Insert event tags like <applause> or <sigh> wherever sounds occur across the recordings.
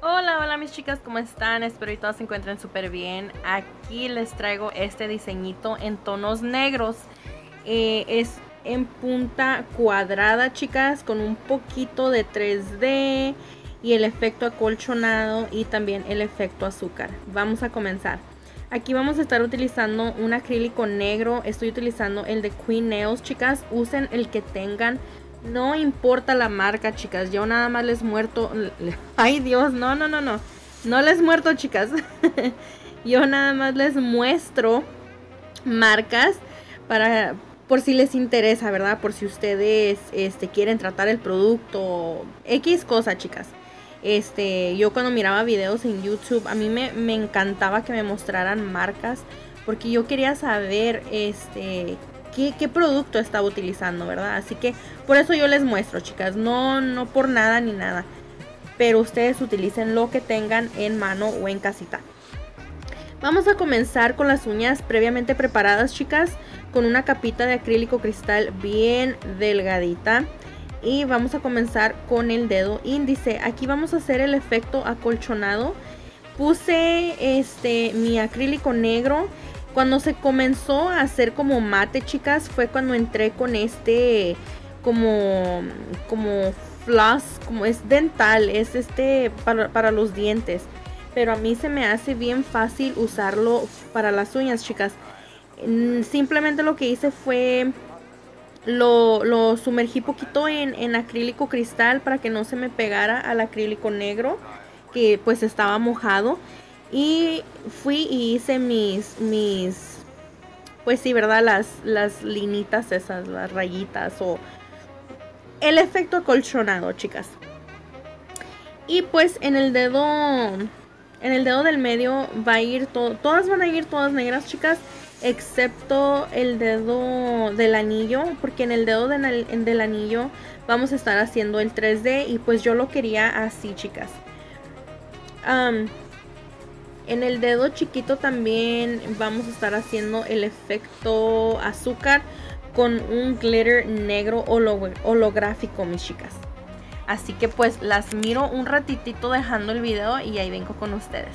Hola, hola mis chicas, ¿cómo están? Espero que todas se encuentren súper bien. Aquí les traigo este diseñito en tonos negros. Eh, es en punta cuadrada, chicas, con un poquito de 3D y el efecto acolchonado y también el efecto azúcar. Vamos a comenzar. Aquí vamos a estar utilizando un acrílico negro. Estoy utilizando el de Queen Nails, chicas. Usen el que tengan. No importa la marca, chicas. Yo nada más les muerto. <laughs> Ay, Dios, no, no, no, no. No les muerto, chicas. <laughs> Yo nada más les muestro marcas para por si les interesa, ¿verdad? Por si ustedes este, quieren tratar el producto. X cosa, chicas. Este, yo cuando miraba videos en YouTube, a mí me, me encantaba que me mostraran marcas. Porque yo quería saber este qué, producto estaba utilizando, ¿verdad? Así que por eso yo les muestro, chicas. No, no por nada ni nada. Pero ustedes utilicen lo que tengan en mano o en casita. Vamos a comenzar con las uñas previamente preparadas, chicas. Con una capita de acrílico cristal bien delgadita. Y vamos a comenzar con el dedo índice. Aquí vamos a hacer el efecto acolchonado. Puse este mi acrílico negro cuando se comenzó a hacer como mate, chicas, fue cuando entré con este como como floss, como es dental, es este para, los dientes. Pero a mí se me hace bien fácil usarlo para las uñas, chicas. Simplemente lo que hice fue lo, lo sumergí poquito en, en, acrílico cristal para que no se me pegara al acrílico negro que pues estaba mojado y fui y hice mis, mis, pues sí, ¿verdad? Las, las linitas esas, las rayitas o el efecto acolchonado, chicas. Y pues en el dedo, en el dedo del medio va a ir todo, todas van a ir todas negras, chicas. Excepto el dedo del anillo, porque en el dedo del anillo vamos a estar haciendo el 3D y pues yo lo quería así, chicas. En el dedo chiquito también vamos a estar haciendo el efecto azúcar con un glitter negro holográfico, mis chicas. Así que pues las miro un ratitito dejando el video y ahí vengo con ustedes.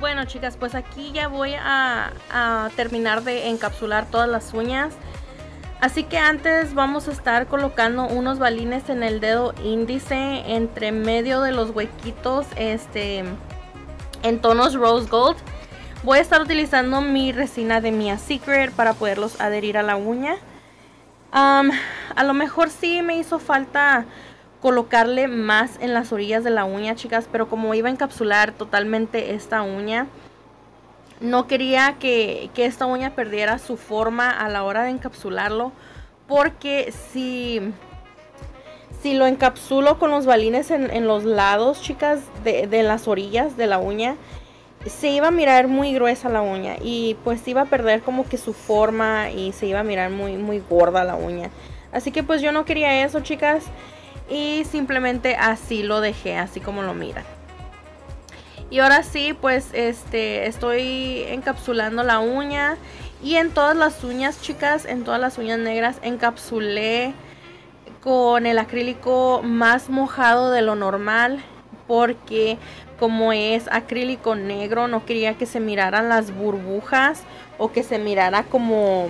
Bueno chicas, pues aquí ya voy a, terminar de encapsular todas las uñas. Así que antes vamos a estar colocando unos balines en el dedo índice entre medio de los huequitos este, en tonos rose gold. Voy a estar utilizando mi resina de Mia Secret para poderlos adherir a la uña. a lo mejor sí me hizo falta colocarle más en las orillas de la uña, chicas, pero como iba a encapsular totalmente esta uña, no quería que, esta uña perdiera su forma a la hora de encapsularlo, porque si, si lo encapsulo con los balines en, los lados, chicas, de, de las orillas de la uña, se iba a mirar muy gruesa la uña y pues iba a perder como que su forma y se iba a mirar muy muy gorda la uña. Así que pues yo no quería eso, chicas y simplemente así lo dejé, así como lo miran. Y ahora sí, pues este estoy encapsulando la uña y en todas las uñas, chicas, en todas las uñas negras encapsulé con el acrílico más mojado de lo normal porque como es acrílico negro no quería que se miraran las burbujas o que se mirara como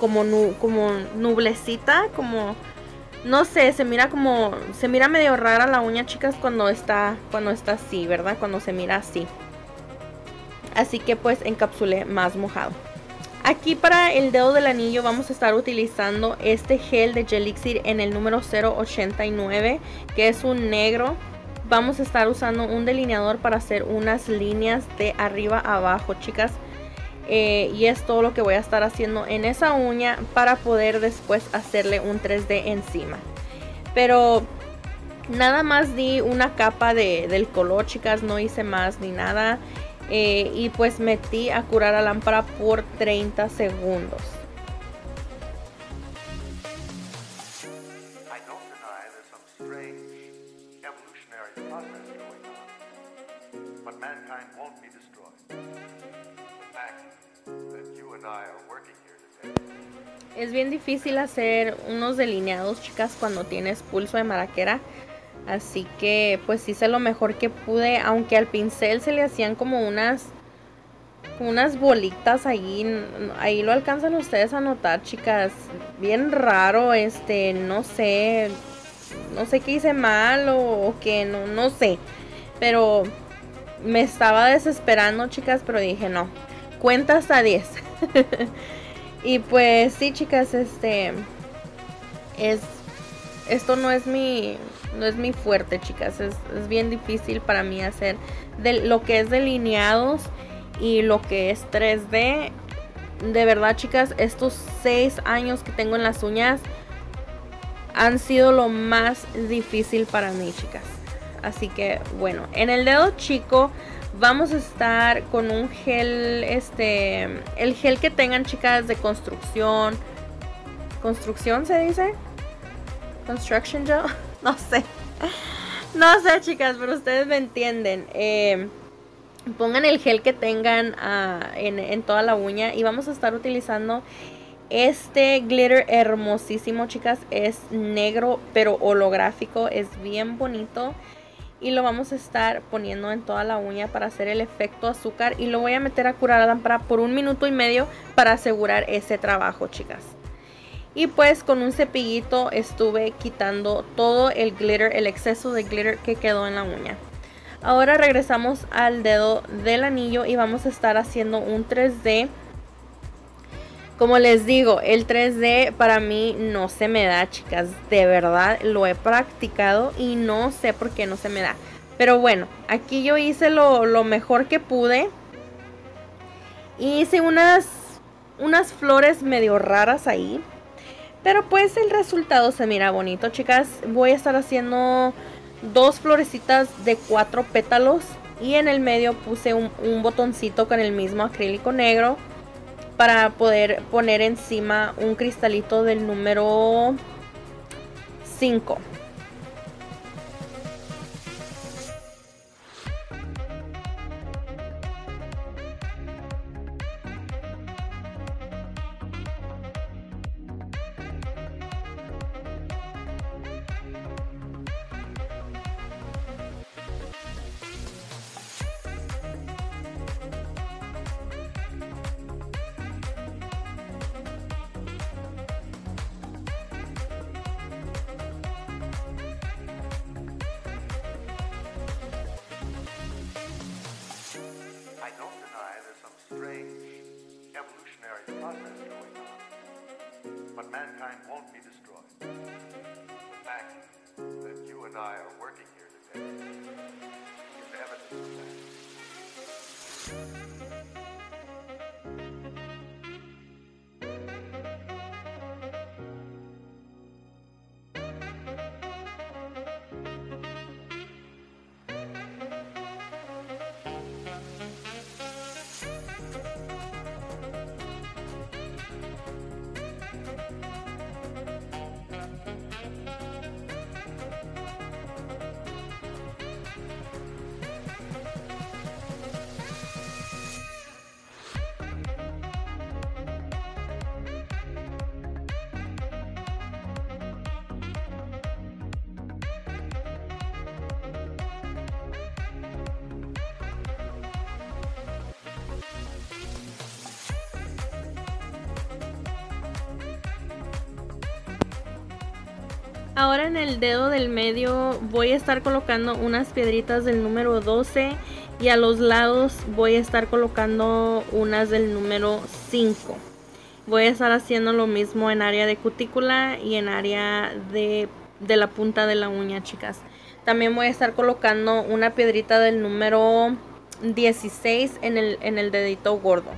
como, como nublecita, como no sé, se mira como, se mira medio rara la uña, chicas, cuando está, cuando está así, ¿verdad? Cuando se mira así. Así que pues encapsulé más mojado. Aquí para el dedo del anillo vamos a estar utilizando este gel de Gelixir en el número 089, que es un negro. Vamos a estar usando un delineador para hacer unas líneas de arriba a abajo, chicas. Eh, y es todo lo que voy a estar haciendo en esa uña para poder después hacerle un 3D encima. Pero nada más di una capa de, del color, chicas, no hice más ni nada. Eh, y pues metí a curar la lámpara por 30 segundos. Es bien difícil hacer unos delineados, chicas, cuando tienes pulso de maraquera. Así que pues hice lo mejor que pude, aunque al pincel se le hacían como unas unas bolitas ahí, ahí lo alcanzan ustedes a notar, chicas. Bien raro, este, no sé, no sé qué hice mal o, o qué, no, no sé. Pero me estaba desesperando, chicas, pero dije no, cuenta hasta 10. <laughs> Y pues sí, chicas, este es esto no es mi no es mi fuerte, chicas, es, bien difícil para mí hacer de lo que es delineados y lo que es 3D. De verdad, chicas, estos 6 años que tengo en las uñas han sido lo más difícil para mí, chicas. Así que bueno, en el dedo chico Vamos a estar con un gel, este, el gel que tengan chicas de construcción. ¿Construcción se dice? Construction gel, <laughs> no sé. No sé chicas, pero ustedes me entienden. Eh, pongan el gel que tengan ah, en, en toda la uña y vamos a estar utilizando este glitter hermosísimo, chicas. Es negro, pero holográfico. Es bien bonito y lo vamos a estar poniendo en toda la uña para hacer el efecto azúcar y lo voy a meter a curar la lámpara por un minuto y medio para asegurar ese trabajo chicas. Y pues con un cepillito estuve quitando todo el glitter, el exceso de glitter que quedó en la uña. Ahora regresamos al dedo del anillo y vamos a estar haciendo un 3D como les digo, el 3D para mí no se me da, chicas. De verdad, lo he practicado y no sé por qué no se me da. Pero bueno, aquí yo hice lo, mejor que pude. Hice unas, unas flores medio raras ahí. Pero pues el resultado se mira bonito, chicas. Voy a estar haciendo dos florecitas de cuatro pétalos. Y en el medio puse un, un botoncito con el mismo acrílico negro para poder poner encima un cristalito del número 5. Won't be destroyed. The fact that you and I are working Ahora en el dedo del medio voy a estar colocando unas piedritas del número 12 y a los lados voy a estar colocando unas del número 5. Voy a estar haciendo lo mismo en área de cutícula y en área de, de la punta de la uña, chicas. También voy a estar colocando una piedrita del número 16 en el, en el dedito gordo.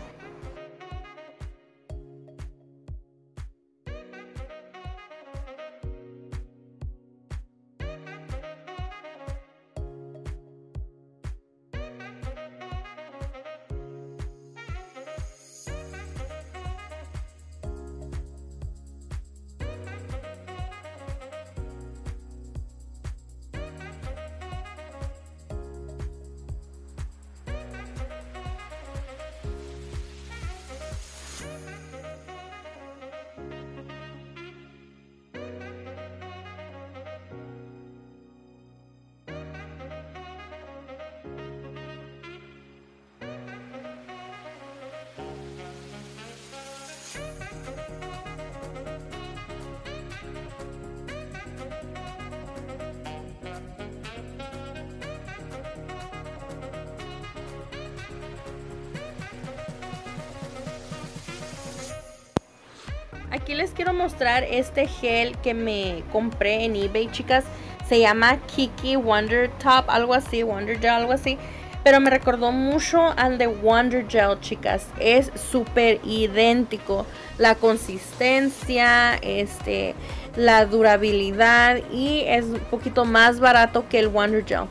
Aquí les quiero mostrar este gel que me compré en eBay, chicas. Se llama Kiki Wonder Top, algo así, Wonder Gel, algo así. Pero me recordó mucho al de Wonder Gel, chicas. Es súper idéntico. La consistencia, este, la durabilidad y es un poquito más barato que el Wonder Gel.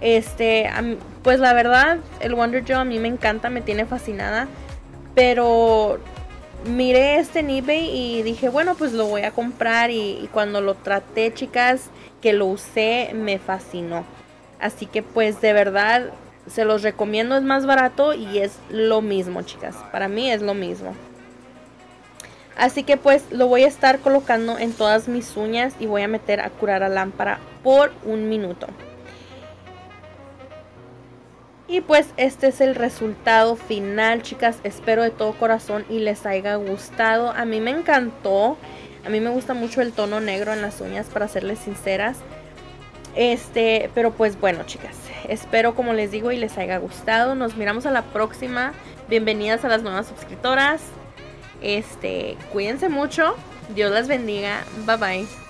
Este, pues la verdad, el Wonder Gel a mí me encanta, me tiene fascinada. Pero miré este en eBay y dije, bueno, pues lo voy a comprar. Y, y, cuando lo traté, chicas, que lo usé, me fascinó. Así que pues de verdad se los recomiendo, es más barato y es lo mismo, chicas. Para mí es lo mismo. Así que pues lo voy a estar colocando en todas mis uñas y voy a meter a curar a lámpara por un minuto. Y pues este es el resultado final, chicas. Espero de todo corazón y les haya gustado. A mí me encantó. A mí me gusta mucho el tono negro en las uñas, para serles sinceras. Este, pero pues bueno, chicas. Espero, como les digo, y les haya gustado. Nos miramos a la próxima. Bienvenidas a las nuevas suscriptoras. Este, cuídense mucho. Dios las bendiga. Bye bye.